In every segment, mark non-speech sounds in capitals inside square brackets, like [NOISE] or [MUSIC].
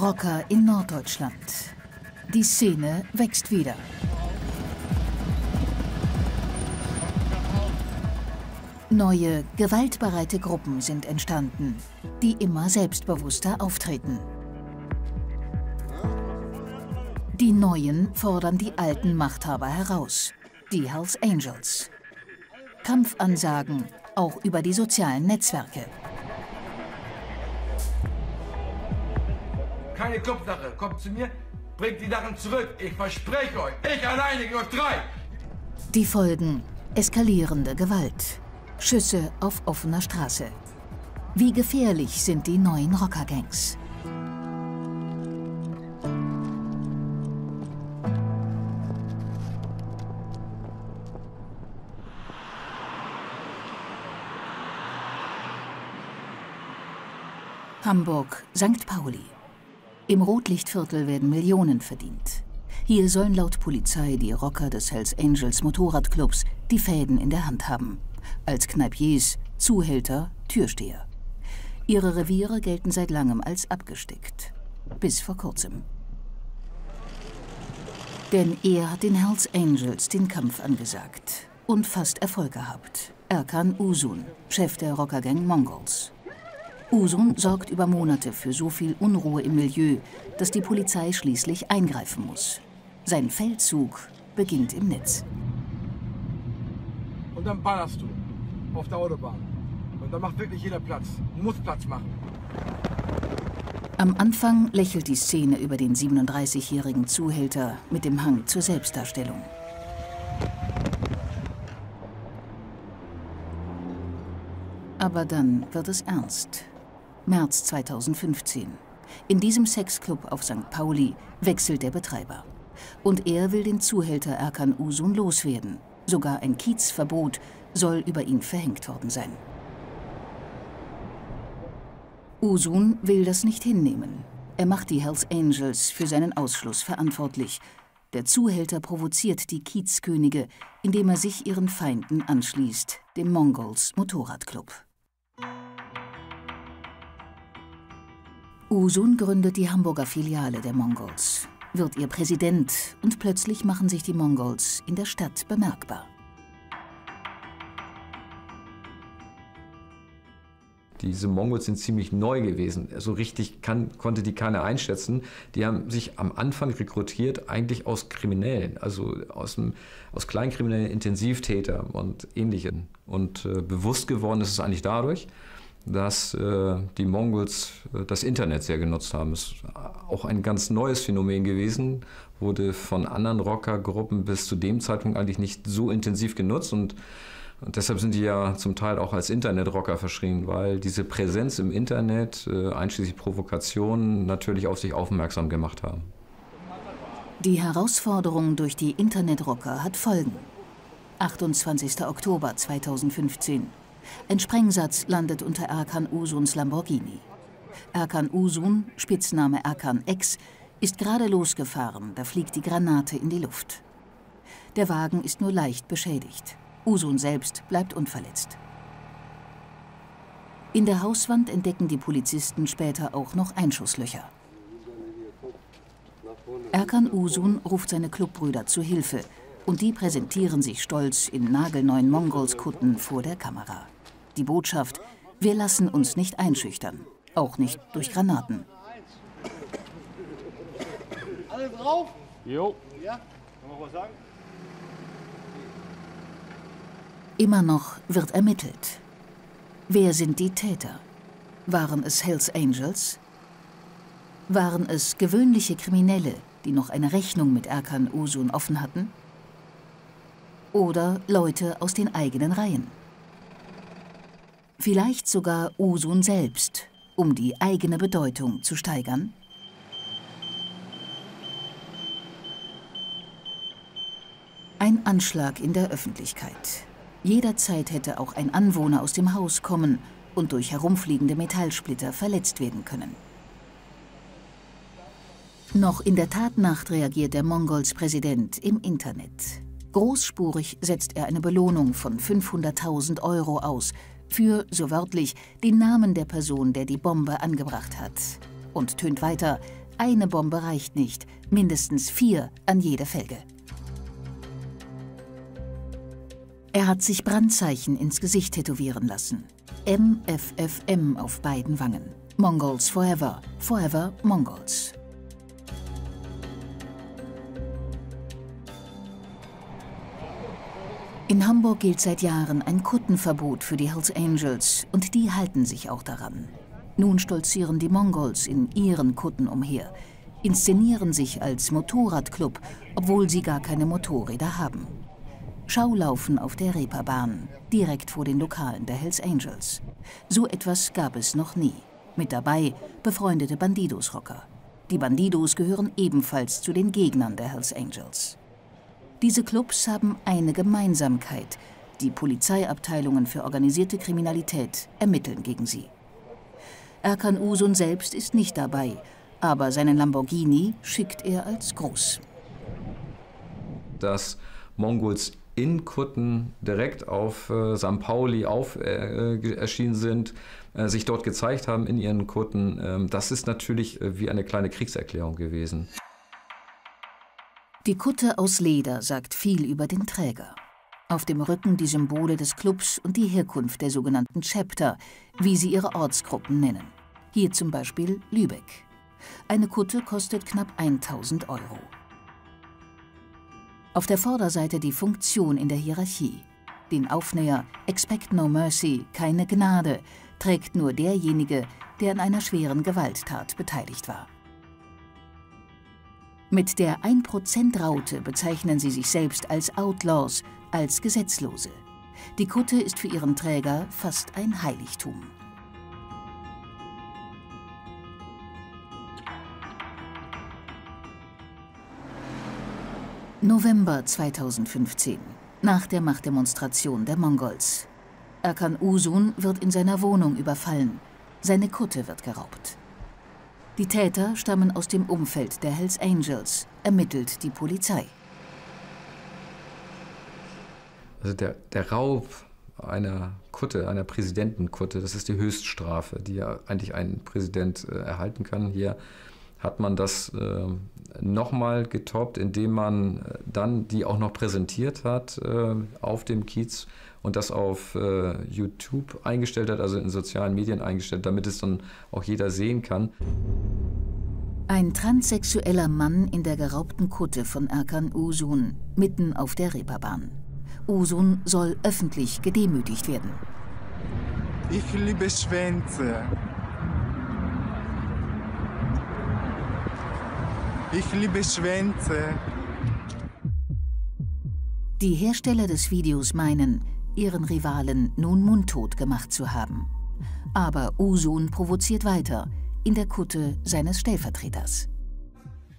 Rocker in Norddeutschland. Die Szene wächst wieder. Neue, gewaltbereite Gruppen sind entstanden, die immer selbstbewusster auftreten. Die Neuen fordern die alten Machthaber heraus, die Hells Angels. Kampfansagen, auch über die sozialen Netzwerke. Keine Kopfsache. Kommt zu mir, bringt die Sachen zurück. Ich verspreche euch, ich alleine gegen euch drei. Die Folgen, eskalierende Gewalt, Schüsse auf offener Straße. Wie gefährlich sind die neuen Rockergangs? Hamburg, St. Pauli. Im Rotlichtviertel werden Millionen verdient. Hier sollen laut Polizei die Rocker des Hells Angels Motorradclubs die Fäden in der Hand haben. Als Kneipiers, Zuhälter, Türsteher. Ihre Reviere gelten seit langem als abgesteckt. Bis vor kurzem. Denn er hat den Hells Angels den Kampf angesagt und fast Erfolg gehabt. Erkan Usun, Chef der Rockergang Mongols. Usun sorgt über Monate für so viel Unruhe im Milieu, dass die Polizei schließlich eingreifen muss. Sein Feldzug beginnt im Netz. Und dann ballerst du auf der Autobahn. Und dann macht wirklich jeder Platz. Muss Platz machen. Am Anfang lächelt die Szene über den 37-jährigen Zuhälter mit dem Hang zur Selbstdarstellung. Aber dann wird es ernst. März 2015. In diesem Sexclub auf St. Pauli wechselt der Betreiber. Und er will den Zuhälter Erkan Usun loswerden. Sogar ein Kiezverbot soll über ihn verhängt worden sein. Usun will das nicht hinnehmen. Er macht die Hells Angels für seinen Ausschluss verantwortlich. Der Zuhälter provoziert die Kiezkönige, indem er sich ihren Feinden anschließt, dem Mongols Motorradclub. Usun gründet die Hamburger Filiale der Mongols, wird ihr Präsident und plötzlich machen sich die Mongols in der Stadt bemerkbar. Diese Mongols sind ziemlich neu gewesen. So richtig kann, konnte die keiner einschätzen. Die haben sich am Anfang rekrutiert eigentlich aus Kriminellen, also aus, dem, aus Kleinkriminellen, Intensivtäter und Ähnlichem. Und äh, bewusst geworden ist es eigentlich dadurch, dass äh, die Mongols äh, das Internet sehr genutzt haben. Ist auch ein ganz neues Phänomen gewesen, wurde von anderen Rockergruppen bis zu dem Zeitpunkt eigentlich nicht so intensiv genutzt und, und deshalb sind die ja zum Teil auch als Internetrocker verschrien, weil diese Präsenz im Internet, äh, einschließlich Provokationen, natürlich auf sich aufmerksam gemacht haben. Die Herausforderung durch die Internetrocker hat Folgen. 28. Oktober 2015. Ein Sprengsatz landet unter Erkan Usuns Lamborghini. Erkan Usun, Spitzname Erkan X, ist gerade losgefahren, da fliegt die Granate in die Luft. Der Wagen ist nur leicht beschädigt. Usun selbst bleibt unverletzt. In der Hauswand entdecken die Polizisten später auch noch Einschusslöcher. Erkan Usun ruft seine Clubbrüder zu Hilfe und die präsentieren sich stolz in nagelneuen Mongolskutten vor der Kamera. Die Botschaft, wir lassen uns nicht einschüchtern, auch nicht durch Granaten. Alle drauf? Jo. Ja? Kann man was sagen? Immer noch wird ermittelt. Wer sind die Täter? Waren es Hells Angels? Waren es gewöhnliche Kriminelle, die noch eine Rechnung mit Erkan Usun offen hatten? Oder Leute aus den eigenen Reihen? Vielleicht sogar Usun selbst, um die eigene Bedeutung zu steigern? Ein Anschlag in der Öffentlichkeit. Jederzeit hätte auch ein Anwohner aus dem Haus kommen und durch herumfliegende Metallsplitter verletzt werden können. Noch in der Tatnacht reagiert der Mongols Präsident im Internet. Großspurig setzt er eine Belohnung von 500.000 Euro aus für, so wörtlich, den Namen der Person, der die Bombe angebracht hat. Und tönt weiter, eine Bombe reicht nicht, mindestens vier an jede Felge. Er hat sich Brandzeichen ins Gesicht tätowieren lassen. MFFM auf beiden Wangen. Mongols Forever, Forever Mongols. In Hamburg gilt seit Jahren ein Kuttenverbot für die Hells Angels und die halten sich auch daran. Nun stolzieren die Mongols in ihren Kutten umher, inszenieren sich als Motorradclub, obwohl sie gar keine Motorräder haben. Schaulaufen auf der Reeperbahn, direkt vor den Lokalen der Hells Angels. So etwas gab es noch nie. Mit dabei befreundete Bandidos-Rocker. Die Bandidos gehören ebenfalls zu den Gegnern der Hells Angels. Diese Clubs haben eine Gemeinsamkeit. Die Polizeiabteilungen für organisierte Kriminalität ermitteln gegen sie. Erkan Usun selbst ist nicht dabei, aber seinen Lamborghini schickt er als Gruß. Dass Mongols in Kutten direkt auf äh, St. Pauli auf, äh, erschienen sind, äh, sich dort gezeigt haben in ihren Kutten, ähm, das ist natürlich äh, wie eine kleine Kriegserklärung gewesen. Die Kutte aus Leder sagt viel über den Träger. Auf dem Rücken die Symbole des Clubs und die Herkunft der sogenannten Chapter, wie sie ihre Ortsgruppen nennen. Hier zum Beispiel Lübeck. Eine Kutte kostet knapp 1000 Euro. Auf der Vorderseite die Funktion in der Hierarchie. Den Aufnäher Expect No Mercy, keine Gnade, trägt nur derjenige, der an einer schweren Gewalttat beteiligt war. Mit der 1%-Raute bezeichnen sie sich selbst als Outlaws, als Gesetzlose. Die Kutte ist für ihren Träger fast ein Heiligtum. November 2015, nach der Machtdemonstration der Mongols. Erkan Usun wird in seiner Wohnung überfallen. Seine Kutte wird geraubt. Die Täter stammen aus dem Umfeld der Hells Angels, ermittelt die Polizei. Also der, der Raub einer Kutte, einer Präsidentenkutte, das ist die Höchststrafe, die ja eigentlich ein Präsident äh, erhalten kann. Hier hat man das äh, nochmal getoppt, indem man äh, dann die auch noch präsentiert hat äh, auf dem Kiez und das auf äh, YouTube eingestellt hat, also in sozialen Medien eingestellt, damit es dann auch jeder sehen kann. Ein transsexueller Mann in der geraubten Kutte von Erkan Usun, mitten auf der Reeperbahn. Usun soll öffentlich gedemütigt werden. Ich liebe Schwänze. Ich liebe Schwänze. Die Hersteller des Videos meinen, ihren Rivalen nun mundtot gemacht zu haben. Aber Usun provoziert weiter, in der Kutte seines Stellvertreters.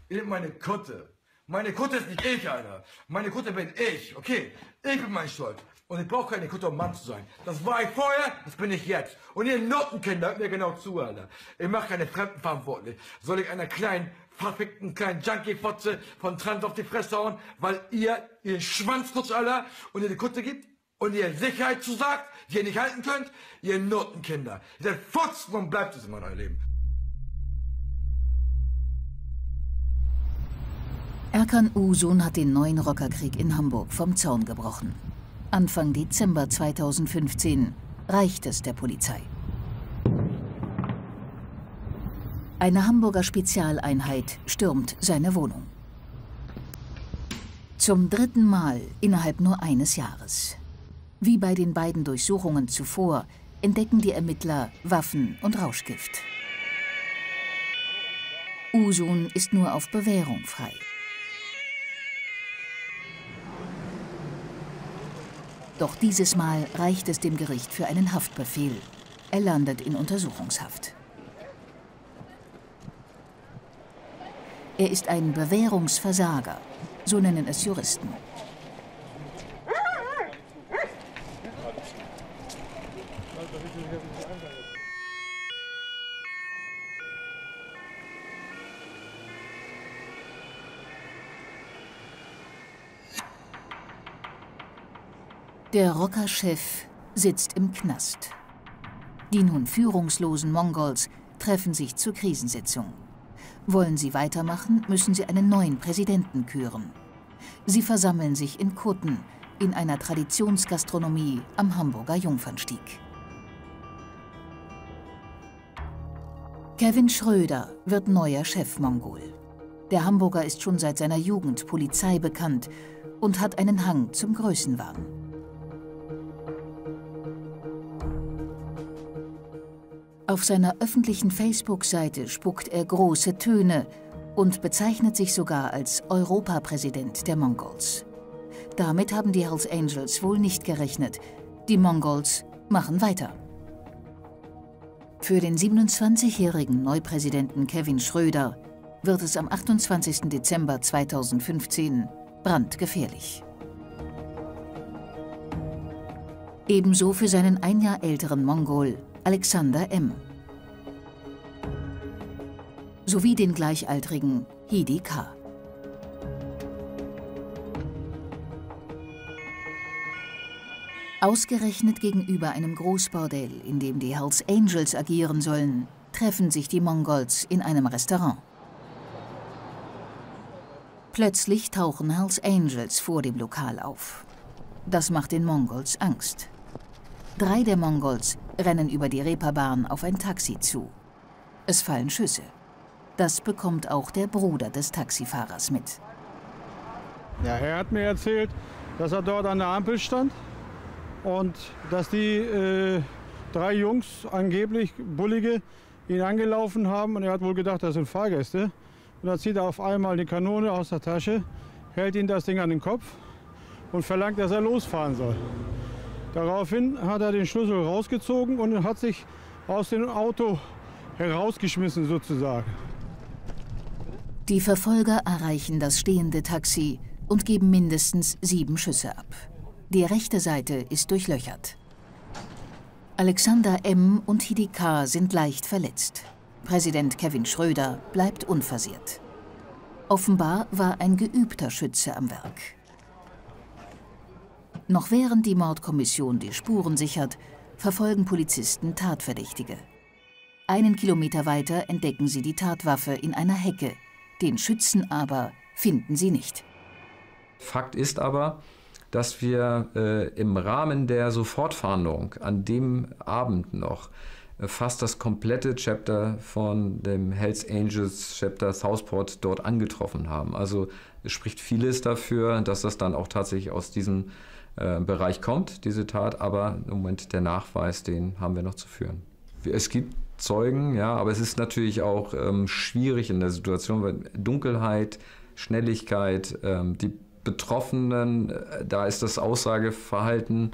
In meine Kutte. Meine Kutte ist nicht ich, Alter. Meine Kutte bin ich, okay? Ich bin mein Stolz. Und ich brauche keine Kutte, um Mann zu sein. Das war ich vorher, das bin ich jetzt. Und ihr Notenkinder, hört mir genau zu, Alter. Ich mache keine Fremden verantwortlich. Soll ich einer kleinen verfickten kleinen Junkie-Fotze von Trans auf die Fresse hauen, weil ihr ihr Schwanz nutzt, Alter, und ihr die Kutte gibt und ihr Sicherheit zusagt, die ihr nicht halten könnt, ihr Notenkinder. Ihr seid Fotzen und bleibt es immer in eurem Leben. Erkan Usun hat den neuen Rockerkrieg in Hamburg vom Zaun gebrochen. Anfang Dezember 2015 reicht es der Polizei. Eine Hamburger Spezialeinheit stürmt seine Wohnung. Zum dritten Mal innerhalb nur eines Jahres. Wie bei den beiden Durchsuchungen zuvor entdecken die Ermittler Waffen und Rauschgift. Usun ist nur auf Bewährung frei. Doch dieses Mal reicht es dem Gericht für einen Haftbefehl. Er landet in Untersuchungshaft. Er ist ein Bewährungsversager, so nennen es Juristen. Der Rockerchef sitzt im Knast. Die nun führungslosen Mongols treffen sich zur Krisensitzung. Wollen sie weitermachen, müssen sie einen neuen Präsidenten küren. Sie versammeln sich in Kutten, in einer Traditionsgastronomie am Hamburger Jungfernstieg. Kevin Schröder wird neuer Chef-Mongol. Der Hamburger ist schon seit seiner Jugend Polizei bekannt und hat einen Hang zum Größenwahn. Auf seiner öffentlichen Facebook-Seite spuckt er große Töne und bezeichnet sich sogar als Europapräsident der Mongols. Damit haben die Hells Angels wohl nicht gerechnet. Die Mongols machen weiter. Für den 27-jährigen Neupräsidenten Kevin Schröder wird es am 28. Dezember 2015 brandgefährlich. Ebenso für seinen ein Jahr älteren Mongol Alexander M. sowie den gleichaltrigen Hidi K. Ausgerechnet gegenüber einem Großbordell, in dem die Hells Angels agieren sollen, treffen sich die Mongols in einem Restaurant. Plötzlich tauchen Hells Angels vor dem Lokal auf. Das macht den Mongols Angst. Drei der Mongols rennen über die Reeperbahn auf ein Taxi zu. Es fallen Schüsse. Das bekommt auch der Bruder des Taxifahrers mit. Ja, er hat mir erzählt, dass er dort an der Ampel stand und dass die äh, drei Jungs, angeblich Bullige, ihn angelaufen haben und er hat wohl gedacht, das sind Fahrgäste. Und dann zieht er auf einmal die Kanone aus der Tasche, hält ihm das Ding an den Kopf und verlangt, dass er losfahren soll. Daraufhin hat er den Schlüssel rausgezogen und hat sich aus dem Auto herausgeschmissen sozusagen. Die Verfolger erreichen das stehende Taxi und geben mindestens sieben Schüsse ab. Die rechte Seite ist durchlöchert. Alexander M. und Hidi K. sind leicht verletzt. Präsident Kevin Schröder bleibt unversehrt. Offenbar war ein geübter Schütze am Werk. Noch während die Mordkommission die Spuren sichert, verfolgen Polizisten Tatverdächtige. Einen Kilometer weiter entdecken sie die Tatwaffe in einer Hecke. Den Schützen aber finden sie nicht. Fakt ist aber, dass wir äh, im Rahmen der Sofortfahndung an dem Abend noch äh, fast das komplette Chapter von dem Hells Angels Chapter Southport dort angetroffen haben. Also spricht vieles dafür, dass das dann auch tatsächlich aus diesem äh, Bereich kommt, diese Tat, aber im Moment der Nachweis, den haben wir noch zu führen. Es gibt Zeugen, ja, aber es ist natürlich auch ähm, schwierig in der Situation, weil Dunkelheit, Schnelligkeit, ähm, die Betroffenen, äh, da ist das Aussageverhalten,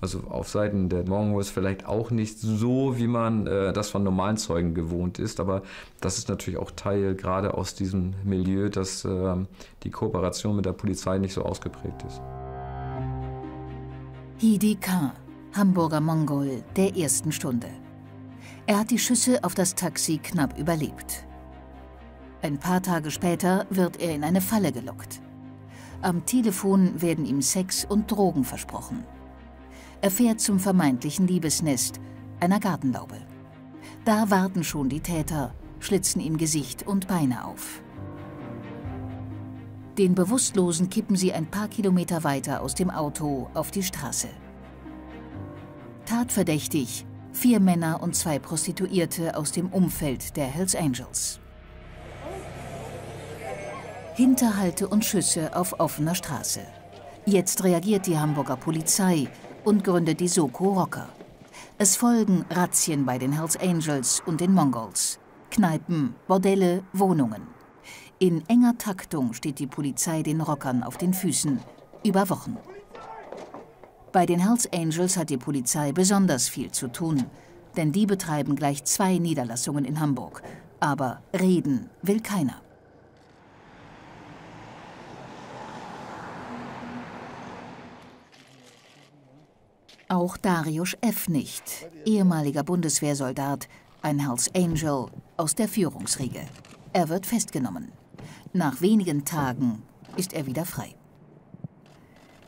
also auf Seiten der Mongols vielleicht auch nicht so, wie man äh, das von normalen Zeugen gewohnt ist. Aber das ist natürlich auch Teil gerade aus diesem Milieu, dass äh, die Kooperation mit der Polizei nicht so ausgeprägt ist. Hidi K., Hamburger Mongol der ersten Stunde. Er hat die Schüsse auf das Taxi knapp überlebt. Ein paar Tage später wird er in eine Falle gelockt. Am Telefon werden ihm Sex und Drogen versprochen. Er fährt zum vermeintlichen Liebesnest, einer Gartenlaube. Da warten schon die Täter, schlitzen ihm Gesicht und Beine auf. Den Bewusstlosen kippen sie ein paar Kilometer weiter aus dem Auto auf die Straße. Tatverdächtig vier Männer und zwei Prostituierte aus dem Umfeld der Hells Angels. Hinterhalte und Schüsse auf offener Straße. Jetzt reagiert die Hamburger Polizei und gründet die Soko Rocker. Es folgen Razzien bei den Hells Angels und den Mongols. Kneipen, Bordelle, Wohnungen. In enger Taktung steht die Polizei den Rockern auf den Füßen. Über Wochen. Bei den Hells Angels hat die Polizei besonders viel zu tun. Denn die betreiben gleich zwei Niederlassungen in Hamburg. Aber reden will keiner. Auch Darius F. nicht, ehemaliger Bundeswehrsoldat, ein Hells Angel aus der Führungsriege. Er wird festgenommen. Nach wenigen Tagen ist er wieder frei.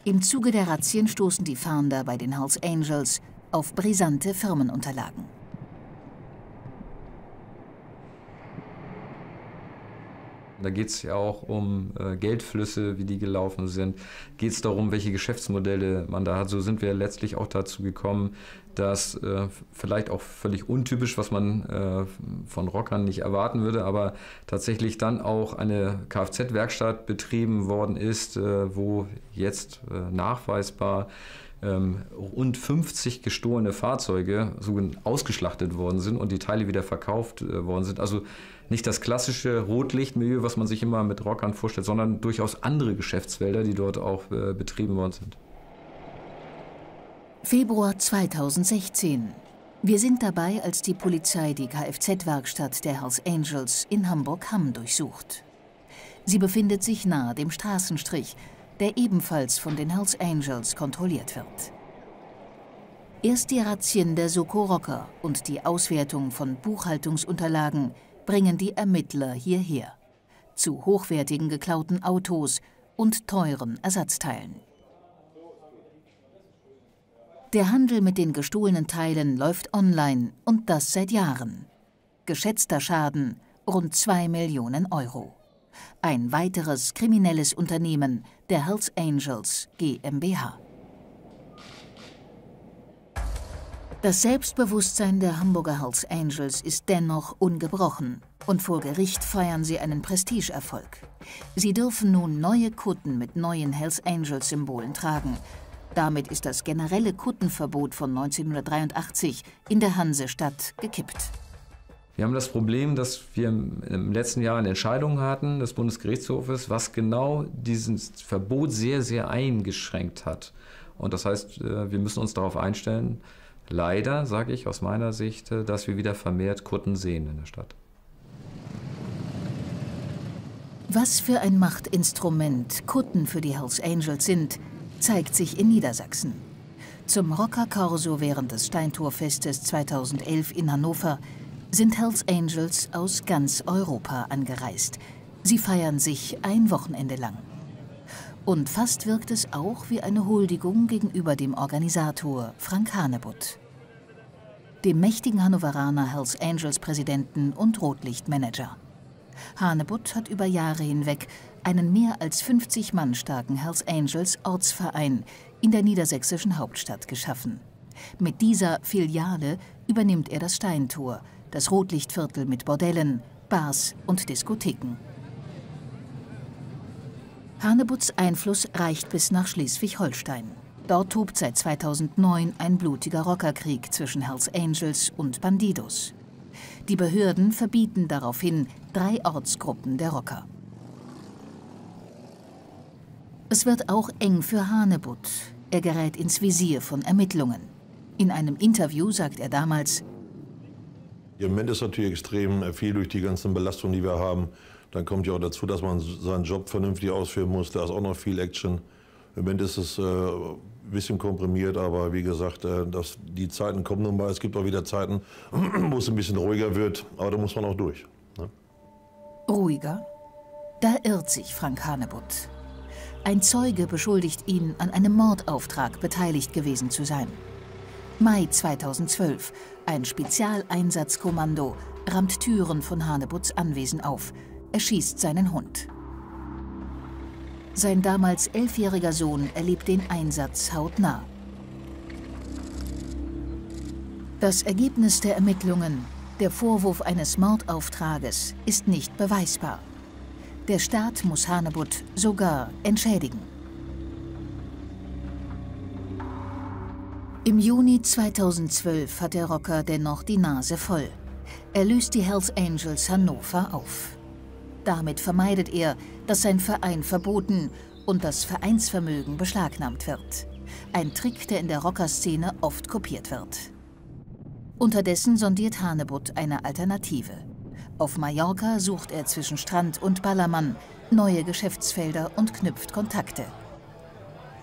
Im Zuge der Razzien stoßen die Fahnder bei den Hells Angels auf brisante Firmenunterlagen. Da geht es ja auch um äh, Geldflüsse, wie die gelaufen sind. Geht es darum, welche Geschäftsmodelle man da hat. So sind wir letztlich auch dazu gekommen, dass äh, vielleicht auch völlig untypisch, was man äh, von Rockern nicht erwarten würde, aber tatsächlich dann auch eine Kfz-Werkstatt betrieben worden ist, äh, wo jetzt äh, nachweisbar rund 50 gestohlene Fahrzeuge ausgeschlachtet worden sind und die Teile wieder verkauft äh, worden sind. Also nicht das klassische Rotlichtmilieu, was man sich immer mit Rockern vorstellt, sondern durchaus andere Geschäftsfelder, die dort auch äh, betrieben worden sind. Februar 2016. Wir sind dabei, als die Polizei die Kfz-Werkstatt der Hells Angels in Hamburg-Hamm durchsucht. Sie befindet sich nahe dem Straßenstrich, der ebenfalls von den Hells Angels kontrolliert wird. Erst die Razzien der Soko Rocker und die Auswertung von Buchhaltungsunterlagen bringen die Ermittler hierher. Zu hochwertigen geklauten Autos und teuren Ersatzteilen. Der Handel mit den gestohlenen Teilen läuft online und das seit Jahren. Geschätzter Schaden rund 2 Millionen Euro. Ein weiteres kriminelles Unternehmen, der Hells Angels GmbH. Das Selbstbewusstsein der Hamburger Hells Angels ist dennoch ungebrochen und vor Gericht feiern sie einen Prestigeerfolg. Sie dürfen nun neue Kutten mit neuen Hells Angels Symbolen tragen, damit ist das generelle Kuttenverbot von 1983 in der Hansestadt gekippt. Wir haben das Problem, dass wir im letzten Jahr eine Entscheidung hatten des Bundesgerichtshofes, was genau dieses Verbot sehr, sehr eingeschränkt hat. Und das heißt, äh, wir müssen uns darauf einstellen, leider, sage ich aus meiner Sicht, äh, dass wir wieder vermehrt Kutten sehen in der Stadt. Was für ein Machtinstrument Kutten für die Hells Angels sind, zeigt sich in Niedersachsen. Zum Rocker Corso während des Steintorfestes 2011 in Hannover sind Hells Angels aus ganz Europa angereist. Sie feiern sich ein Wochenende lang. Und fast wirkt es auch wie eine Huldigung gegenüber dem Organisator Frank Hanebutt. Dem mächtigen Hannoveraner Hells Angels Präsidenten und Rotlichtmanager. Hanebutt hat über Jahre hinweg einen mehr als 50 Mann starken Hells Angels Ortsverein in der niedersächsischen Hauptstadt geschaffen. Mit dieser Filiale übernimmt er das Steintor, das Rotlichtviertel mit Bordellen, Bars und Diskotheken. Hanebutts Einfluss reicht bis nach Schleswig-Holstein. Dort tobt seit 2009 ein blutiger Rockerkrieg zwischen Hells Angels und Bandidos. Die Behörden verbieten daraufhin drei Ortsgruppen der Rocker. Es wird auch eng für Hanebutt. Er gerät ins Visier von Ermittlungen. In einem Interview sagt er damals, Im Moment ist natürlich extrem viel durch die ganzen Belastungen, die wir haben. Dann kommt ja auch dazu, dass man seinen Job vernünftig ausführen muss. Da ist auch noch viel Action. Im Moment ist es äh, ein bisschen komprimiert, aber wie gesagt, äh, das, die Zeiten kommen nun mal. Es gibt auch wieder Zeiten, [CLEARS THROAT] wo es ein bisschen ruhiger wird, aber da muss man auch durch. Ne? Ruhiger? Da irrt sich Frank Hanebutt. Ein Zeuge beschuldigt ihn, an einem Mordauftrag beteiligt gewesen zu sein. Mai 2012. Ein Spezialeinsatzkommando rammt Türen von Hanebutts Anwesen auf. Er schießt seinen Hund. Sein damals elfjähriger Sohn erlebt den Einsatz hautnah. Das Ergebnis der Ermittlungen, der Vorwurf eines Mordauftrages, ist nicht beweisbar. Der Staat muss Hanebutt sogar entschädigen. Im Juni 2012 hat der Rocker dennoch die Nase voll. Er löst die Hells Angels Hannover auf. Damit vermeidet er, dass sein Verein verboten und das Vereinsvermögen beschlagnahmt wird. Ein Trick, der in der Rockerszene oft kopiert wird. Unterdessen sondiert Hanebutt eine Alternative. Auf Mallorca sucht er zwischen Strand und Ballermann neue Geschäftsfelder und knüpft Kontakte.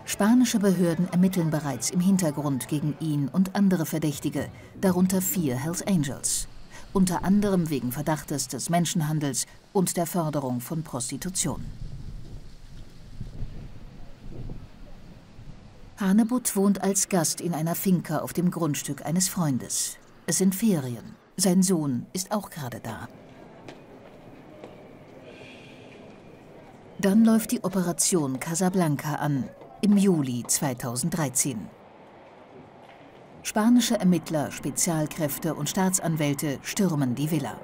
Spanische Behörden ermitteln bereits im Hintergrund gegen ihn und andere Verdächtige, darunter vier Hells Angels. Unter anderem wegen Verdachtes des Menschenhandels und der Förderung von Prostitution. Hanebutt wohnt als Gast in einer Finca auf dem Grundstück eines Freundes. Es sind Ferien. Sein Sohn ist auch gerade da. Dann läuft die Operation Casablanca an, im Juli 2013. Spanische Ermittler, Spezialkräfte und Staatsanwälte stürmen die Villa.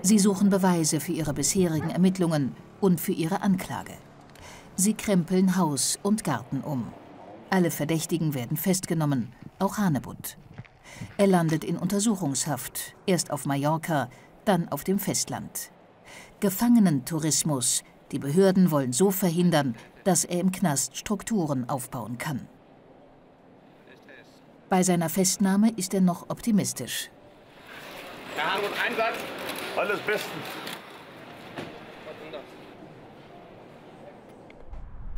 Sie suchen Beweise für ihre bisherigen Ermittlungen und für ihre Anklage. Sie krempeln Haus und Garten um. Alle Verdächtigen werden festgenommen, auch Hanebut. Er landet in Untersuchungshaft, erst auf Mallorca, dann auf dem Festland. Gefangenentourismus, die Behörden wollen so verhindern, dass er im Knast Strukturen aufbauen kann. Bei seiner Festnahme ist er noch optimistisch. Herr Hanebut, Einsatz. Alles bestens.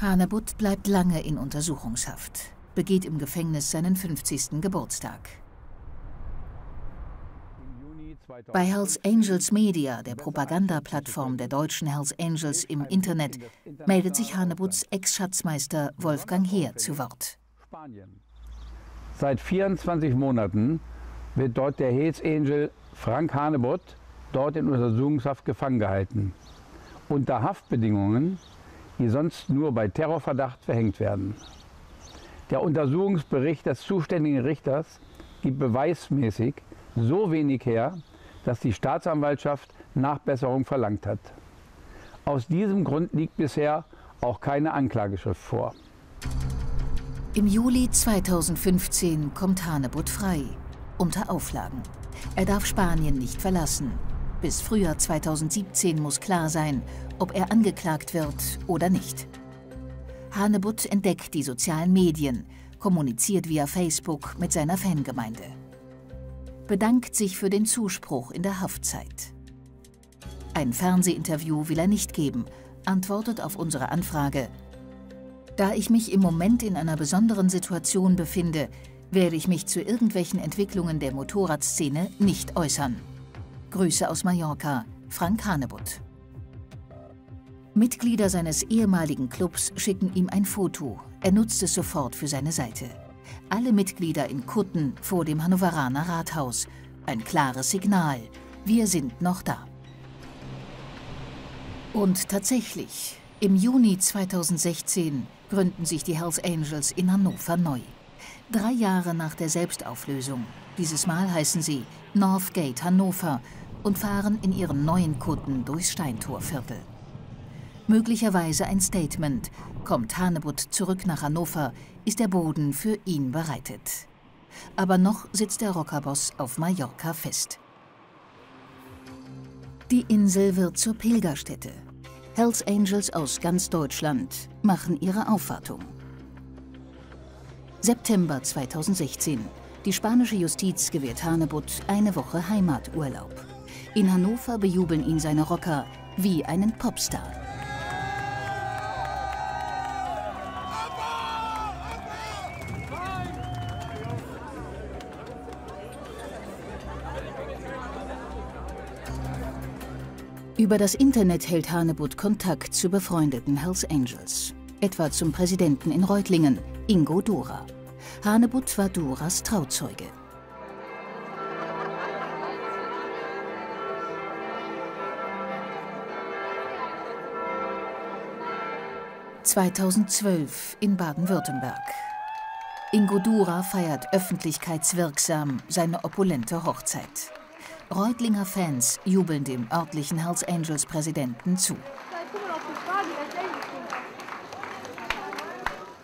Hanebut bleibt lange in Untersuchungshaft, begeht im Gefängnis seinen 50. Geburtstag. Bei Hells Angels Media, der Propagandaplattform der deutschen Hells Angels im Internet, meldet sich Hanebuts Ex-Schatzmeister Wolfgang Heer zu Wort. Seit 24 Monaten wird dort der Hells Angel Frank Hanebut dort in Untersuchungshaft gefangen gehalten. Unter Haftbedingungen, die sonst nur bei Terrorverdacht verhängt werden. Der Untersuchungsbericht des zuständigen Richters gibt beweismäßig so wenig her, dass die Staatsanwaltschaft Nachbesserung verlangt hat. Aus diesem Grund liegt bisher auch keine Anklageschrift vor. Im Juli 2015 kommt Hanebut frei, unter Auflagen. Er darf Spanien nicht verlassen. Bis Frühjahr 2017 muss klar sein, ob er angeklagt wird oder nicht. Hanebut entdeckt die sozialen Medien, kommuniziert via Facebook mit seiner Fangemeinde. Bedankt sich für den Zuspruch in der Haftzeit. Ein Fernsehinterview will er nicht geben, antwortet auf unsere Anfrage. Da ich mich im Moment in einer besonderen Situation befinde, werde ich mich zu irgendwelchen Entwicklungen der Motorradszene nicht äußern. Grüße aus Mallorca, Frank Hanebut. Mitglieder seines ehemaligen Clubs schicken ihm ein Foto. Er nutzt es sofort für seine Seite. Alle Mitglieder in Kutten vor dem Hannoveraner Rathaus. Ein klares Signal. Wir sind noch da. Und tatsächlich, im Juni 2016 gründen sich die Hells Angels in Hannover neu. Drei Jahre nach der Selbstauflösung. Dieses Mal heißen sie Northgate Hannover und fahren in ihren neuen Kutten durchs Steintorviertel. Möglicherweise ein Statement. Kommt Hanebut zurück nach Hannover, ist der Boden für ihn bereitet. Aber noch sitzt der Rockerboss auf Mallorca fest. Die Insel wird zur Pilgerstätte. Hells Angels aus ganz Deutschland machen ihre Aufwartung. September 2016. Die spanische Justiz gewährt Hanebut eine Woche Heimaturlaub. In Hannover bejubeln ihn seine Rocker wie einen Popstar. Über das Internet hält Hanebut Kontakt zu befreundeten Hells Angels, etwa zum Präsidenten in Reutlingen, Ingo Dora. Hanebut war Doras Trauzeuge. ...2012 in Baden-Württemberg. Ingo Dura feiert öffentlichkeitswirksam seine opulente Hochzeit. Reutlinger Fans jubeln dem örtlichen Hells Angels Präsidenten zu.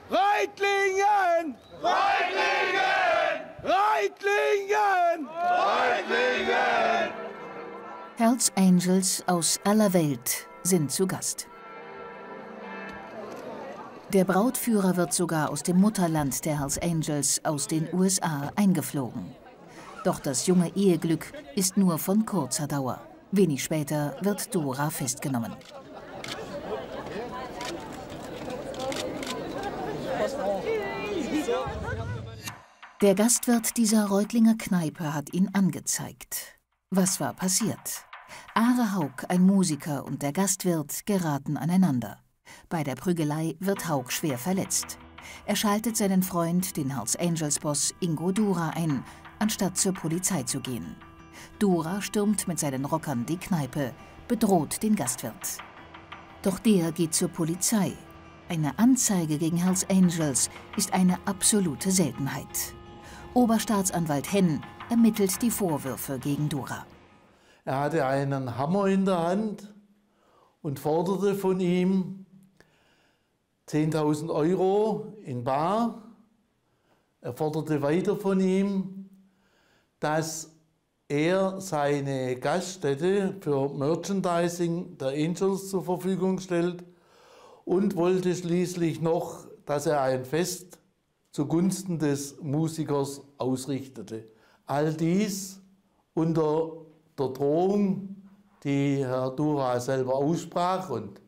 Reitlingen! Reitlingen! Reitlingen! Reitlingen! Hells Angels aus aller Welt sind zu Gast. Der Brautführer wird sogar aus dem Mutterland der Hells Angels aus den USA eingeflogen. Doch das junge Eheglück ist nur von kurzer Dauer. Wenig später wird Dora festgenommen. Der Gastwirt dieser Reutlinger Kneipe hat ihn angezeigt. Was war passiert? Are Haug, ein Musiker, und der Gastwirt geraten aneinander. Bei der Prügelei wird Haug schwer verletzt. Er schaltet seinen Freund, den Hells Angels Boss Ingo Dura, ein, anstatt zur Polizei zu gehen. Dora stürmt mit seinen Rockern die Kneipe, bedroht den Gastwirt. Doch der geht zur Polizei. Eine Anzeige gegen Hells Angels ist eine absolute Seltenheit. Oberstaatsanwalt Henn ermittelt die Vorwürfe gegen Dura. Er hatte einen Hammer in der Hand und forderte von ihm 10.000 Euro in Bar. Er forderte weiter von ihm, dass er seine Gaststätte für Merchandising der Angels zur Verfügung stellt und wollte schließlich noch, dass er ein Fest zugunsten des Musikers ausrichtete. All dies unter der Drohung, die Herr Dura selber aussprach und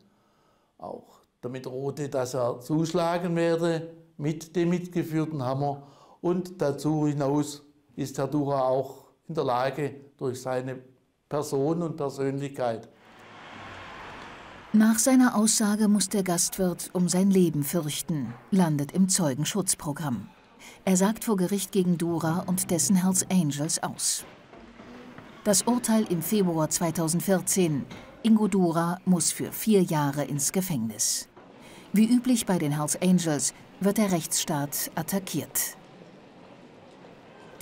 auch damit drohte, dass er zuschlagen werde mit dem mitgeführten Hammer. Und dazu hinaus ist Herr Dura auch in der Lage, durch seine Person und Persönlichkeit nach seiner Aussage muss der Gastwirt um sein Leben fürchten, landet im Zeugenschutzprogramm. Er sagt vor Gericht gegen Dura und dessen Hells Angels aus. Das Urteil im Februar 2014. Ingo Dura muss für vier Jahre ins Gefängnis. Wie üblich bei den Hells Angels wird der Rechtsstaat attackiert.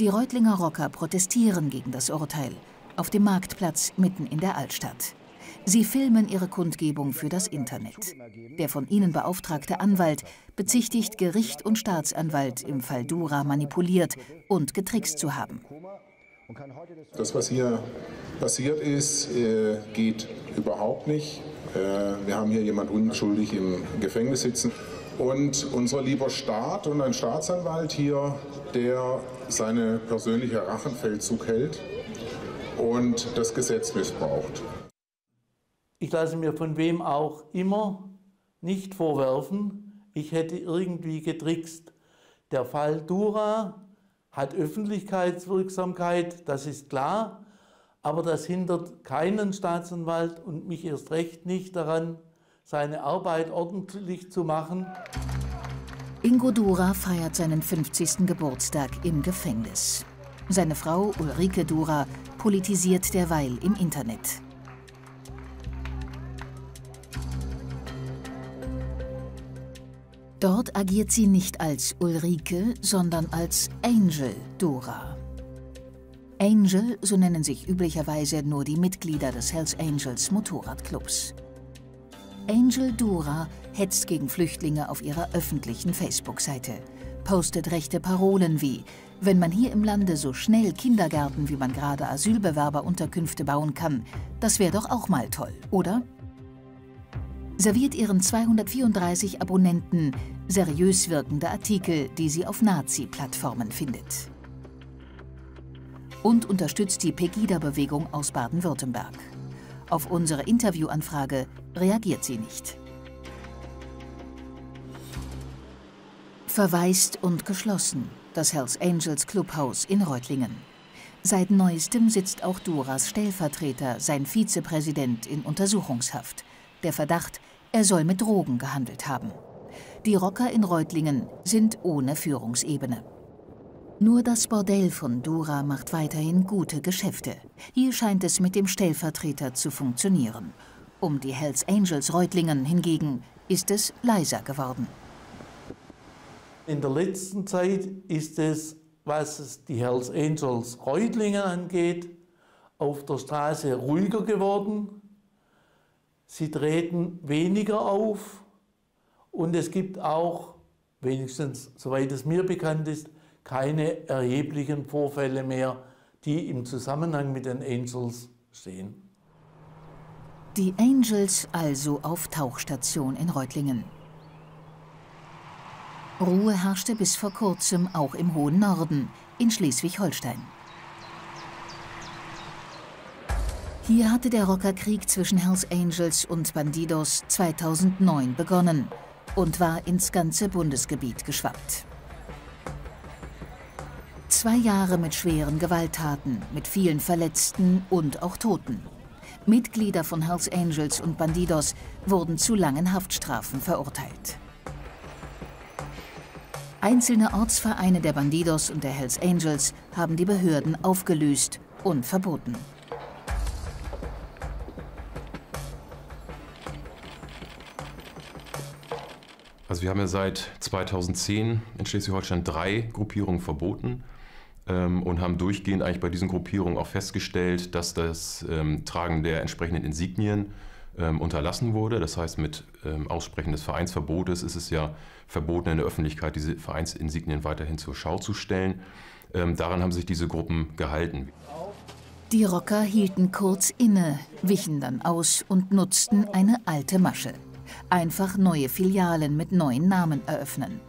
Die Reutlinger Rocker protestieren gegen das Urteil auf dem Marktplatz mitten in der Altstadt. Sie filmen ihre Kundgebung für das Internet. Der von ihnen beauftragte Anwalt bezichtigt Gericht und Staatsanwalt im Fall Dura manipuliert und getrickst zu haben. Das, was hier passiert ist, äh, geht überhaupt nicht. Äh, wir haben hier jemand unschuldig im Gefängnis sitzen. Und unser lieber Staat und ein Staatsanwalt hier, der seine persönliche Rachenfeldzug hält und das Gesetz missbraucht. Ich lasse mir von wem auch immer nicht vorwerfen, ich hätte irgendwie getrickst. Der Fall Dura hat Öffentlichkeitswirksamkeit, das ist klar, aber das hindert keinen Staatsanwalt und mich erst recht nicht daran, seine Arbeit ordentlich zu machen. Ingo Dura feiert seinen 50. Geburtstag im Gefängnis. Seine Frau Ulrike Dura politisiert derweil im Internet. Dort agiert sie nicht als Ulrike, sondern als Angel Dora. Angel, so nennen sich üblicherweise nur die Mitglieder des Hells Angels Motorradclubs. Angel Dora hetzt gegen Flüchtlinge auf ihrer öffentlichen Facebook-Seite, postet rechte Parolen wie wenn man hier im Lande so schnell Kindergärten, wie man gerade Asylbewerberunterkünfte bauen kann, das wäre doch auch mal toll, oder? serviert ihren 234 Abonnenten seriös wirkende Artikel, die sie auf Nazi-Plattformen findet. Und unterstützt die Pegida-Bewegung aus Baden-Württemberg. Auf unsere Interviewanfrage reagiert sie nicht. Verwaist und geschlossen, das Hells Angels Clubhaus in Reutlingen. Seit neuestem sitzt auch Duras Stellvertreter, sein Vizepräsident, in Untersuchungshaft. Der Verdacht, er soll mit Drogen gehandelt haben. Die Rocker in Reutlingen sind ohne Führungsebene. Nur das Bordell von Dura macht weiterhin gute Geschäfte. Hier scheint es mit dem Stellvertreter zu funktionieren. Um die Hells Angels Reutlingen hingegen ist es leiser geworden. In der letzten Zeit ist es, was die Hells Angels Reutlingen angeht, auf der Straße ruhiger geworden. Sie treten weniger auf und es gibt auch, wenigstens soweit es mir bekannt ist, keine erheblichen Vorfälle mehr, die im Zusammenhang mit den Angels stehen. Die Angels also auf Tauchstation in Reutlingen. Ruhe herrschte bis vor kurzem auch im hohen Norden, in Schleswig-Holstein. Hier hatte der Rockerkrieg zwischen Hells Angels und Bandidos 2009 begonnen und war ins ganze Bundesgebiet geschwappt. Zwei Jahre mit schweren Gewalttaten, mit vielen Verletzten und auch Toten. Mitglieder von Hells Angels und Bandidos wurden zu langen Haftstrafen verurteilt. Einzelne Ortsvereine der Bandidos und der Hells Angels haben die Behörden aufgelöst und verboten. Also wir haben ja seit 2010 in Schleswig-Holstein drei Gruppierungen verboten und haben durchgehend eigentlich bei diesen Gruppierungen auch festgestellt, dass das ähm, Tragen der entsprechenden Insignien ähm, unterlassen wurde. Das heißt, mit ähm, Aussprechen des Vereinsverbotes ist es ja verboten, in der Öffentlichkeit diese Vereinsinsignien weiterhin zur Schau zu stellen. Ähm, daran haben sich diese Gruppen gehalten. Die Rocker hielten kurz inne, wichen dann aus und nutzten eine alte Masche. Einfach neue Filialen mit neuen Namen eröffnen.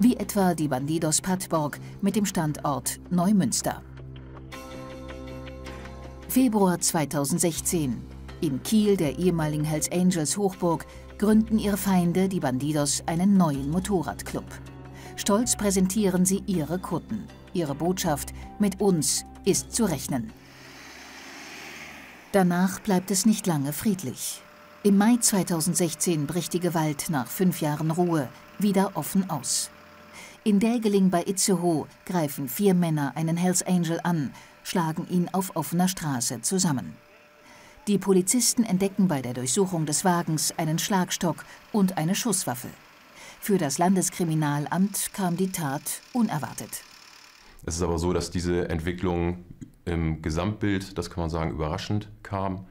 Wie etwa die Bandidos Padborg mit dem Standort Neumünster. Februar 2016. In Kiel, der ehemaligen Hells Angels Hochburg, gründen ihre Feinde, die Bandidos, einen neuen Motorradclub. Stolz präsentieren sie ihre Kutten. Ihre Botschaft, mit uns ist zu rechnen. Danach bleibt es nicht lange friedlich. Im Mai 2016 bricht die Gewalt nach fünf Jahren Ruhe wieder offen aus. In Dägeling bei Itzehoe greifen vier Männer einen Hells Angel an, schlagen ihn auf offener Straße zusammen. Die Polizisten entdecken bei der Durchsuchung des Wagens einen Schlagstock und eine Schusswaffe. Für das Landeskriminalamt kam die Tat unerwartet. Es ist aber so, dass diese Entwicklung im Gesamtbild, das kann man sagen, überraschend kam.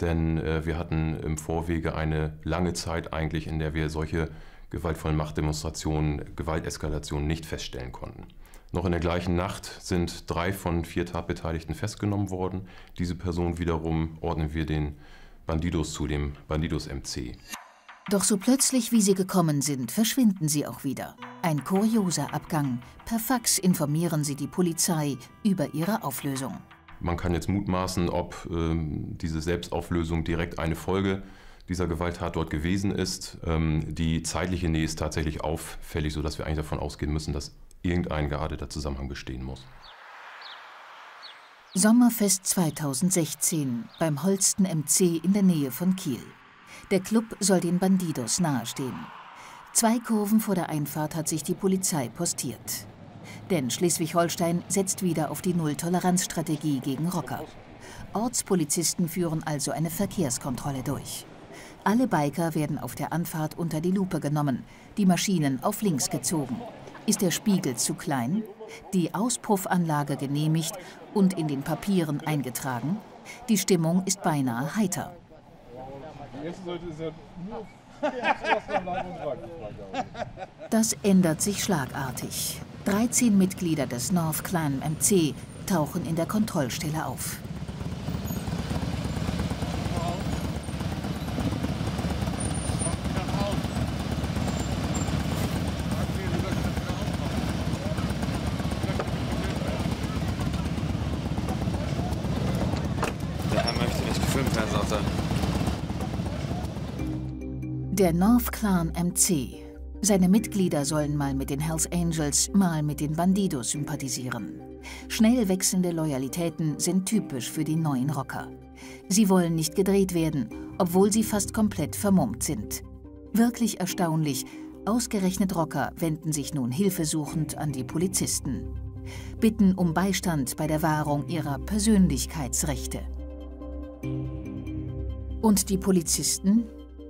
Denn äh, wir hatten im Vorwege eine lange Zeit eigentlich, in der wir solche gewaltvollen Machtdemonstrationen, Gewalteskalationen nicht feststellen konnten. Noch in der gleichen Nacht sind drei von vier Tatbeteiligten festgenommen worden. Diese Person wiederum ordnen wir den Bandidos zu, dem Bandidos MC. Doch so plötzlich wie sie gekommen sind, verschwinden sie auch wieder. Ein kurioser Abgang. Per Fax informieren sie die Polizei über ihre Auflösung. Man kann jetzt mutmaßen, ob ähm, diese Selbstauflösung direkt eine Folge dieser Gewalttat dort gewesen ist. Ähm, die zeitliche Nähe ist tatsächlich auffällig, sodass wir eigentlich davon ausgehen müssen, dass irgendein gearteter Zusammenhang bestehen muss. Sommerfest 2016 beim Holsten MC in der Nähe von Kiel. Der Club soll den Bandidos nahestehen. Zwei Kurven vor der Einfahrt hat sich die Polizei postiert. Denn Schleswig-Holstein setzt wieder auf die Null-Toleranz-Strategie gegen Rocker. Ortspolizisten führen also eine Verkehrskontrolle durch. Alle Biker werden auf der Anfahrt unter die Lupe genommen, die Maschinen auf links gezogen. Ist der Spiegel zu klein? Die Auspuffanlage genehmigt und in den Papieren eingetragen? Die Stimmung ist beinahe heiter. Das ändert sich schlagartig. 13 Mitglieder des North Clan MC tauchen in der Kontrollstelle auf. Der North Clan MC. Seine Mitglieder sollen mal mit den Hells Angels, mal mit den Bandidos sympathisieren. Schnell wechselnde Loyalitäten sind typisch für die neuen Rocker. Sie wollen nicht gedreht werden, obwohl sie fast komplett vermummt sind. Wirklich erstaunlich, ausgerechnet Rocker wenden sich nun hilfesuchend an die Polizisten. Bitten um Beistand bei der Wahrung ihrer Persönlichkeitsrechte. Und die Polizisten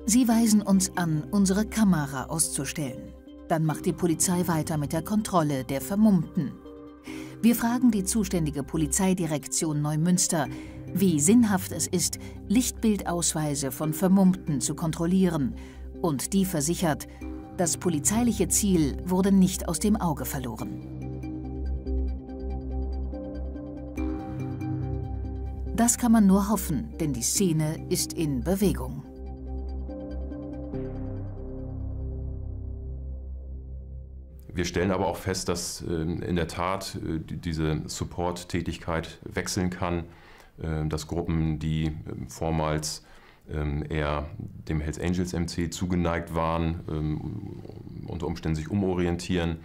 Sie weisen uns an, unsere Kamera auszustellen. Dann macht die Polizei weiter mit der Kontrolle der Vermummten. Wir fragen die zuständige Polizeidirektion Neumünster, wie sinnhaft es ist, Lichtbildausweise von Vermummten zu kontrollieren. Und die versichert, das polizeiliche Ziel wurde nicht aus dem Auge verloren. Das kann man nur hoffen, denn die Szene ist in Bewegung. Wir stellen aber auch fest, dass ähm, in der Tat äh, diese Support-Tätigkeit wechseln kann, äh, dass Gruppen, die ähm, vormals ähm, eher dem Hells Angels MC zugeneigt waren, unter Umständen sich umorientieren.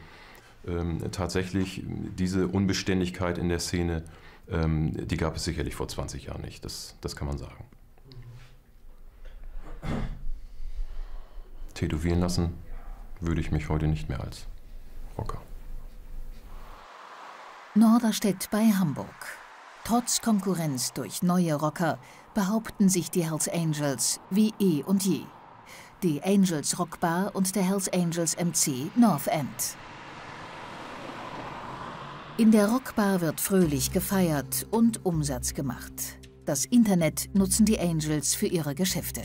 Tatsächlich diese Unbeständigkeit in der Szene, die gab es sicherlich vor 20 Jahren nicht, das, das kann man sagen. Tätowieren lassen würde ich mich heute nicht mehr als Rocker. Norderstedt bei Hamburg. Trotz Konkurrenz durch neue Rocker behaupten sich die Hells Angels wie eh und je. die Angels Rockbar und der Hells Angels MC North End. In der Rockbar wird fröhlich gefeiert und Umsatz gemacht. Das Internet nutzen die Angels für ihre Geschäfte.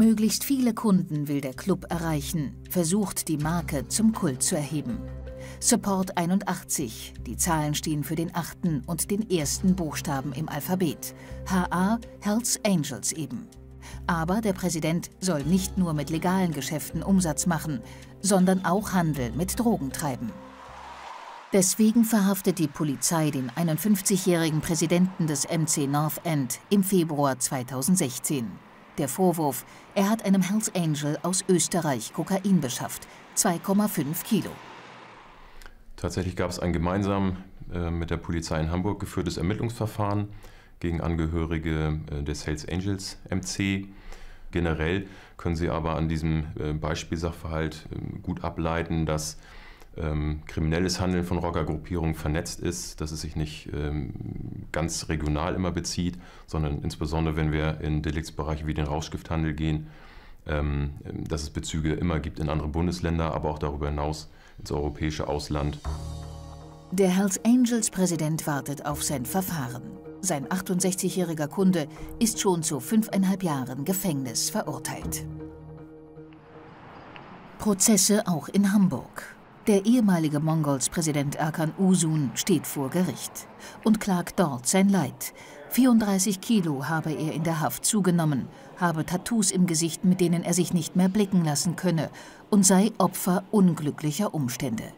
Möglichst viele Kunden will der Club erreichen, versucht die Marke zum Kult zu erheben. Support 81, die Zahlen stehen für den achten und den ersten Buchstaben im Alphabet. HA, Hells Angels eben. Aber der Präsident soll nicht nur mit legalen Geschäften Umsatz machen, sondern auch Handel mit Drogen treiben. Deswegen verhaftet die Polizei den 51-jährigen Präsidenten des MC North End im Februar 2016. Der Vorwurf, er hat einem Hells Angel aus Österreich Kokain beschafft, 2,5 Kilo. Tatsächlich gab es ein gemeinsam äh, mit der Polizei in Hamburg geführtes Ermittlungsverfahren gegen Angehörige äh, des Hells Angels MC. Generell können Sie aber an diesem äh, Beispielsachverhalt ähm, gut ableiten, dass ähm, kriminelles Handeln von Rockergruppierungen vernetzt ist, dass es sich nicht ähm, ganz regional immer bezieht, sondern insbesondere wenn wir in Deliktsbereiche wie den Rauschgifthandel gehen, ähm, dass es Bezüge immer gibt in andere Bundesländer, aber auch darüber hinaus ins europäische Ausland. Der Hells Angels Präsident wartet auf sein Verfahren. Sein 68-jähriger Kunde ist schon zu fünfeinhalb Jahren Gefängnis verurteilt. Prozesse auch in Hamburg. Der ehemalige Mongols-Präsident Erkan Usun steht vor Gericht und klagt dort sein Leid. 34 Kilo habe er in der Haft zugenommen, habe Tattoos im Gesicht, mit denen er sich nicht mehr blicken lassen könne und sei Opfer unglücklicher Umstände.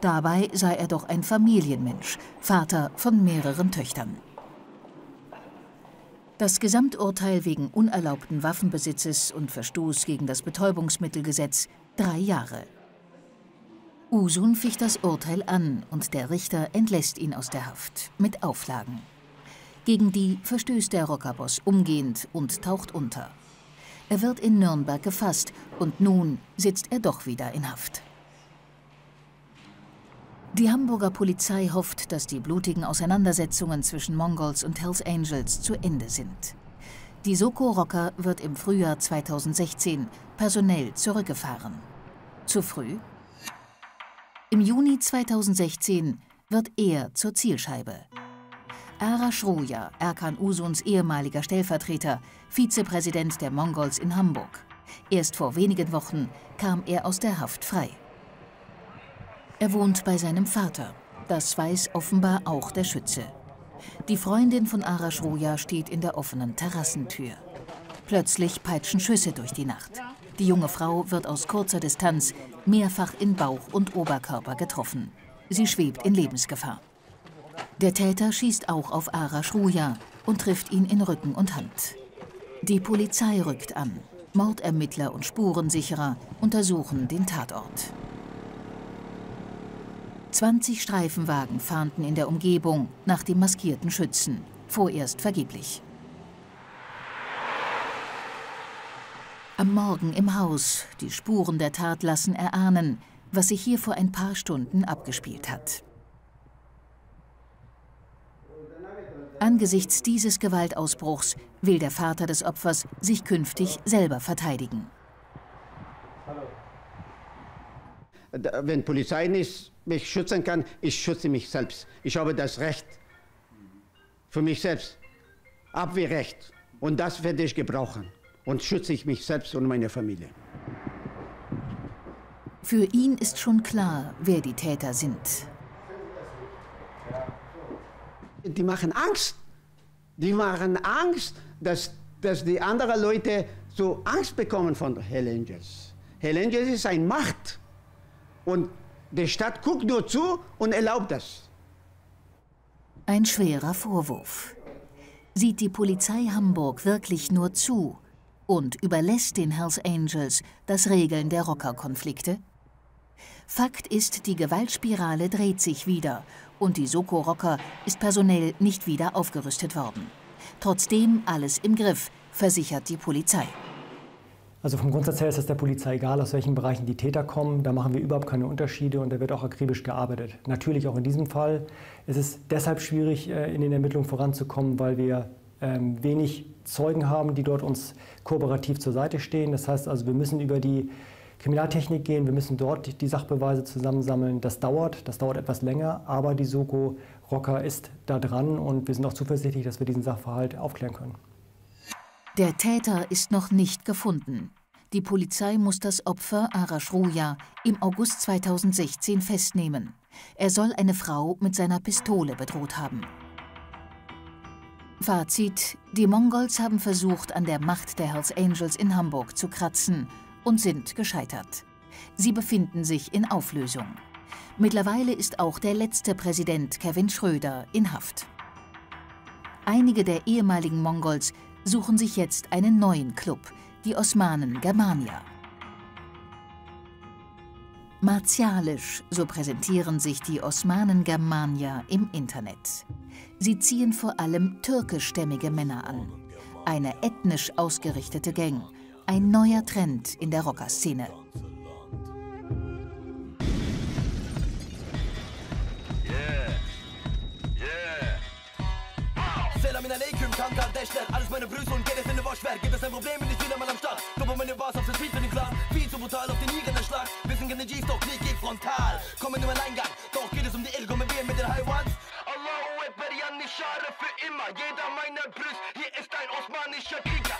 Dabei sei er doch ein Familienmensch, Vater von mehreren Töchtern. Das Gesamturteil wegen unerlaubten Waffenbesitzes und Verstoß gegen das Betäubungsmittelgesetz drei Jahre. Usun ficht das Urteil an und der Richter entlässt ihn aus der Haft mit Auflagen. Gegen die verstößt der Rockerboss umgehend und taucht unter. Er wird in Nürnberg gefasst und nun sitzt er doch wieder in Haft. Die Hamburger Polizei hofft, dass die blutigen Auseinandersetzungen zwischen Mongols und Hells Angels zu Ende sind. Die Soko Rocker wird im Frühjahr 2016 personell zurückgefahren. Zu früh? Im Juni 2016 wird er zur Zielscheibe. Ara Shroja, Erkan Usuns ehemaliger Stellvertreter, Vizepräsident der Mongols in Hamburg. Erst vor wenigen Wochen kam er aus der Haft frei. Er wohnt bei seinem Vater. Das weiß offenbar auch der Schütze. Die Freundin von Ara Shroja steht in der offenen Terrassentür. Plötzlich peitschen Schüsse durch die Nacht. Die junge Frau wird aus kurzer Distanz mehrfach in Bauch und Oberkörper getroffen. Sie schwebt in Lebensgefahr. Der Täter schießt auch auf Ara Shruja und trifft ihn in Rücken und Hand. Die Polizei rückt an. Mordermittler und Spurensicherer untersuchen den Tatort. 20 Streifenwagen fahnden in der Umgebung nach dem maskierten Schützen, vorerst vergeblich. Am Morgen im Haus, die Spuren der Tat lassen erahnen, was sich hier vor ein paar Stunden abgespielt hat. Angesichts dieses Gewaltausbruchs will der Vater des Opfers sich künftig selber verteidigen. Wenn Polizei nicht mich schützen kann, ich schütze mich selbst. Ich habe das Recht für mich selbst, Abwehrrecht. Und das werde ich gebrauchen und schütze ich mich selbst und meine Familie. Für ihn ist schon klar, wer die Täter sind. Die machen Angst. Die machen Angst, dass, dass die anderen Leute so Angst bekommen von Hell Angels. Hell Angels ist eine Macht. Und die Stadt guckt nur zu und erlaubt das. Ein schwerer Vorwurf. Sieht die Polizei Hamburg wirklich nur zu und überlässt den Hells Angels das Regeln der Rockerkonflikte? Fakt ist, die Gewaltspirale dreht sich wieder und die Soko-Rocker ist personell nicht wieder aufgerüstet worden. Trotzdem alles im Griff, versichert die Polizei. Also vom Grundsatz her ist es der Polizei egal, aus welchen Bereichen die Täter kommen. Da machen wir überhaupt keine Unterschiede und da wird auch akribisch gearbeitet. Natürlich auch in diesem Fall. Es ist deshalb schwierig, äh, in den Ermittlungen voranzukommen, weil wir wenig Zeugen haben, die dort uns kooperativ zur Seite stehen. Das heißt also, wir müssen über die Kriminaltechnik gehen, wir müssen dort die Sachbeweise zusammensammeln. Das dauert, das dauert etwas länger, aber die Soko Rocker ist da dran und wir sind auch zuversichtlich, dass wir diesen Sachverhalt aufklären können. Der Täter ist noch nicht gefunden. Die Polizei muss das Opfer Arash Ruja im August 2016 festnehmen. Er soll eine Frau mit seiner Pistole bedroht haben. Fazit: Die Mongols haben versucht, an der Macht der Hells Angels in Hamburg zu kratzen und sind gescheitert. Sie befinden sich in Auflösung. Mittlerweile ist auch der letzte Präsident Kevin Schröder in Haft. Einige der ehemaligen Mongols suchen sich jetzt einen neuen Club, die Osmanen Germania. Martialisch, so präsentieren sich die Osmanen Germania im Internet. Sie ziehen vor allem türkischstämmige Männer an. Eine ethnisch ausgerichtete Gang. Ein neuer Trend in der Rockerszene. Alles meine Brüste und jedes in der Waschwerk. Gibt es ein Problem, bin ich wieder am Start. Glaube meine Bars auf das Beat bin ich klar. Viel zu brutal auf den Nieren der Schlag. Wir sind keine G's, doch Krieg geht frontal Kommen im Alleingang, doch geht es um die Irre Kommen wir mit den Ones Ekber, Janni Schare für immer Jeder meiner Brüste, hier ist ein osmanischer Krieger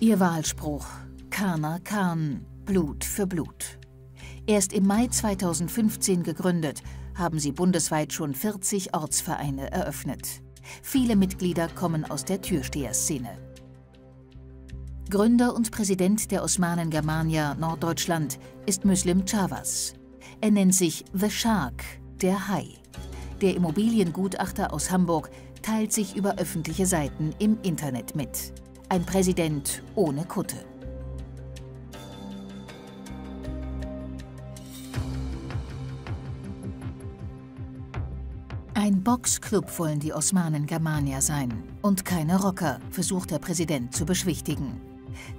Ihr Wahlspruch Kana Khan, Blut für Blut. Erst im Mai 2015 gegründet, haben sie bundesweit schon 40 Ortsvereine eröffnet. Viele Mitglieder kommen aus der Türsteherszene. Gründer und Präsident der Osmanen Germania Norddeutschland ist Muslim Chavas. Er nennt sich The Shark, der Hai. Der Immobiliengutachter aus Hamburg teilt sich über öffentliche Seiten im Internet mit. Ein Präsident ohne Kutte. Ein Boxclub wollen die Osmanen Germania sein und keine Rocker, versucht der Präsident zu beschwichtigen.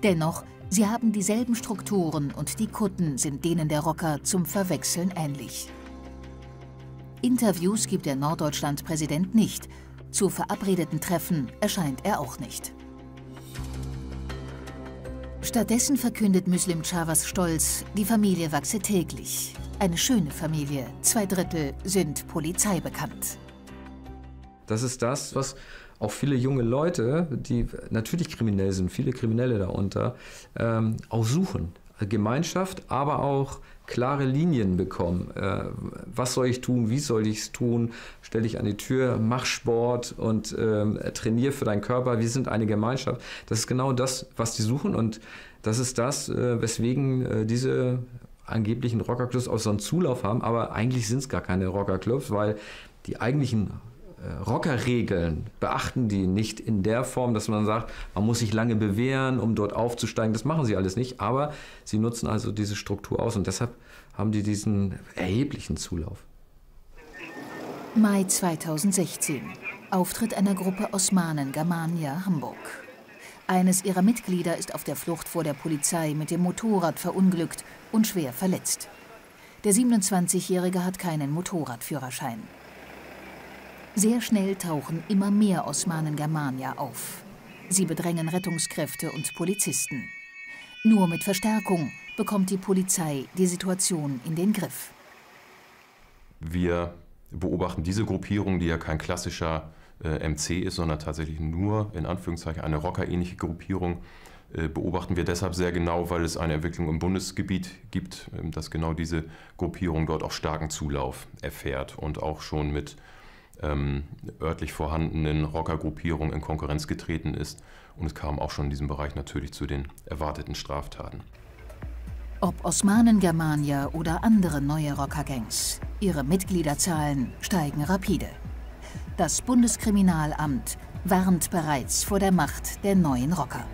Dennoch, sie haben dieselben Strukturen und die Kutten sind denen der Rocker zum Verwechseln ähnlich. Interviews gibt der Norddeutschland-Präsident nicht. Zu verabredeten Treffen erscheint er auch nicht. Stattdessen verkündet Muslim Chavas stolz, die Familie wachse täglich. Eine schöne Familie, zwei Drittel sind polizeibekannt. Das ist das, was auch viele junge Leute, die natürlich kriminell sind, viele Kriminelle darunter, ähm, auch suchen. Gemeinschaft, aber auch klare Linien bekommen. Äh, was soll ich tun? Wie soll ich es tun? Stell dich an die Tür, mach Sport und äh, trainier für deinen Körper. Wir sind eine Gemeinschaft. Das ist genau das, was die suchen und das ist das, äh, weswegen äh, diese angeblichen Rockerclubs auch so einen Zulauf haben, aber eigentlich sind es gar keine Rockerclubs, weil die eigentlichen Rockerregeln beachten die nicht in der Form, dass man sagt, man muss sich lange bewähren, um dort aufzusteigen. Das machen sie alles nicht, aber sie nutzen also diese Struktur aus und deshalb haben die diesen erheblichen Zulauf. Mai 2016. Auftritt einer Gruppe Osmanen Germania Hamburg. Eines ihrer Mitglieder ist auf der Flucht vor der Polizei mit dem Motorrad verunglückt und schwer verletzt. Der 27-Jährige hat keinen Motorradführerschein. Sehr schnell tauchen immer mehr Osmanen Germania auf. Sie bedrängen Rettungskräfte und Polizisten. Nur mit Verstärkung bekommt die Polizei die Situation in den Griff. Wir beobachten diese Gruppierung, die ja kein klassischer äh, MC ist, sondern tatsächlich nur in Anführungszeichen eine Rocker-ähnliche Gruppierung, äh, beobachten wir deshalb sehr genau, weil es eine Entwicklung im Bundesgebiet gibt, äh, dass genau diese Gruppierung dort auch starken Zulauf erfährt und auch schon mit ähm, örtlich vorhandenen Rockergruppierungen in Konkurrenz getreten ist. Und es kam auch schon in diesem Bereich natürlich zu den erwarteten Straftaten. Ob Osmanen Germania oder andere neue Rockergangs, ihre Mitgliederzahlen steigen rapide. Das Bundeskriminalamt warnt bereits vor der Macht der neuen Rocker.